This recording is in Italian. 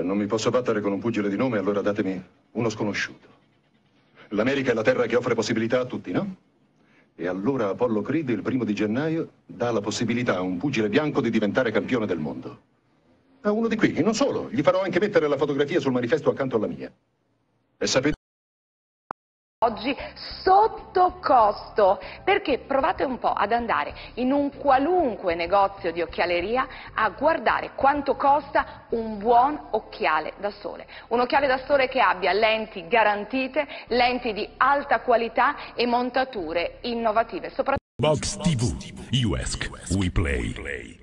non mi posso battere con un pugile di nome, allora datemi uno sconosciuto. L'America è la terra che offre possibilità a tutti, no? E allora Apollo Creed, il primo di gennaio, dà la possibilità a un pugile bianco di diventare campione del mondo. A uno di qui, e non solo, gli farò anche mettere la fotografia sul manifesto accanto alla mia. E sapete... Oggi sotto costo, perché provate un po' ad andare in un qualunque negozio di occhialeria a guardare quanto costa un buon occhiale da sole. Un occhiale da sole che abbia lenti garantite, lenti di alta qualità e montature innovative. Box TV, USC, we play.